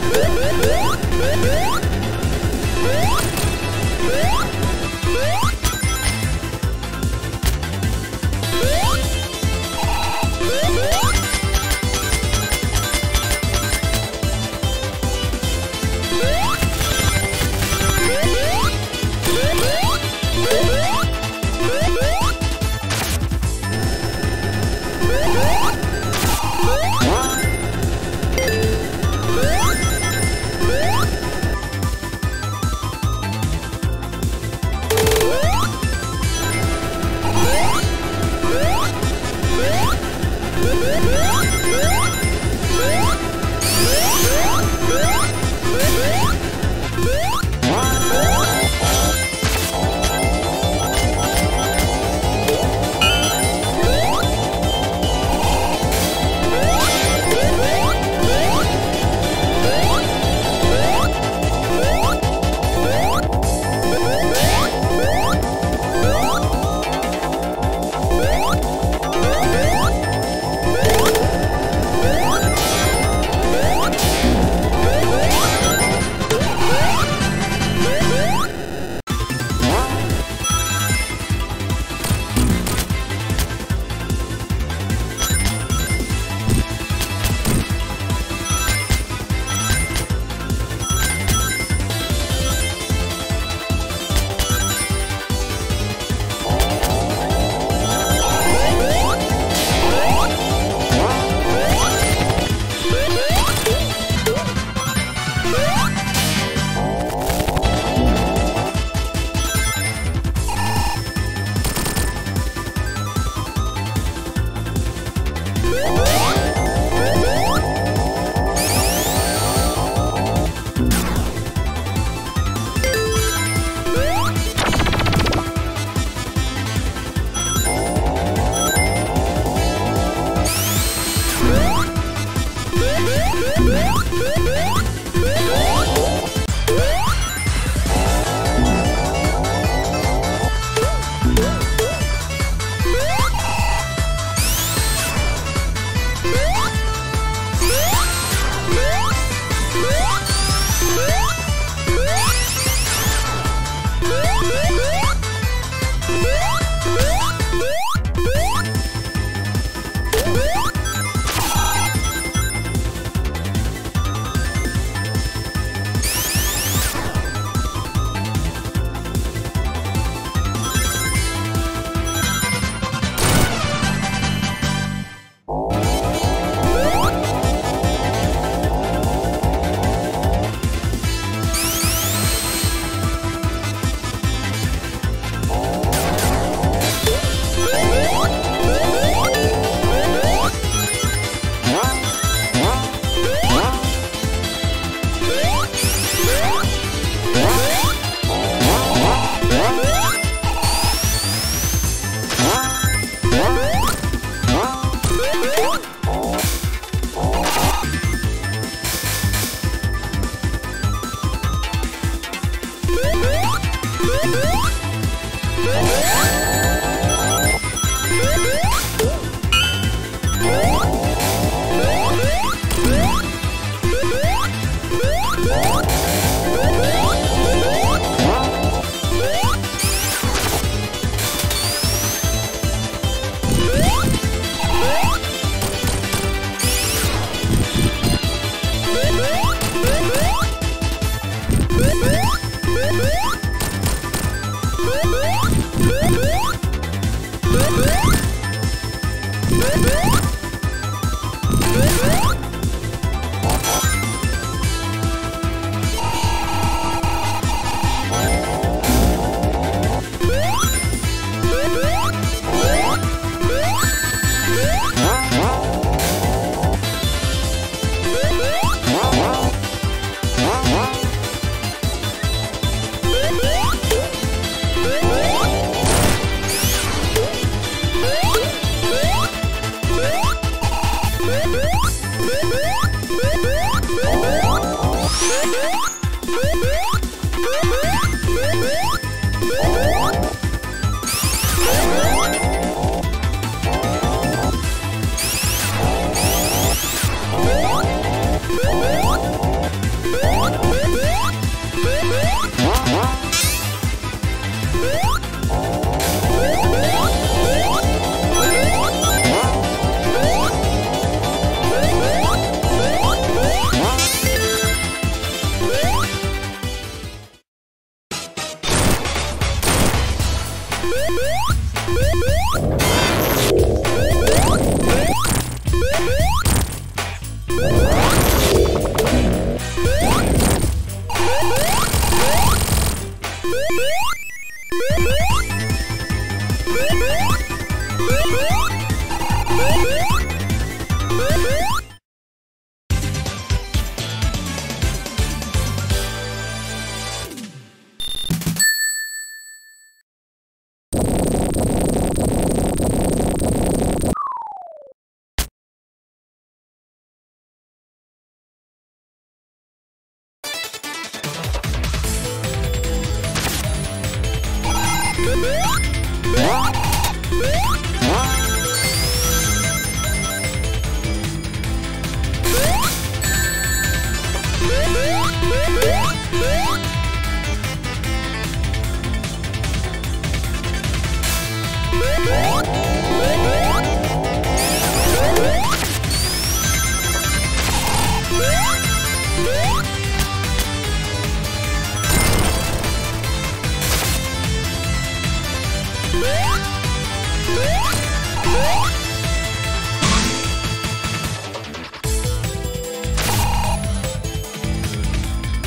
Woo! Música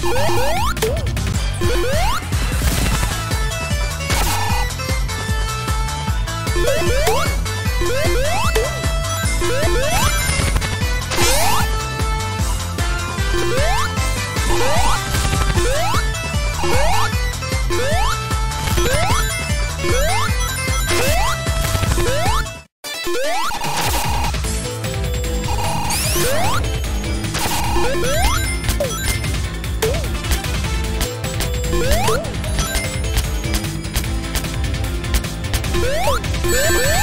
Woo! Woo!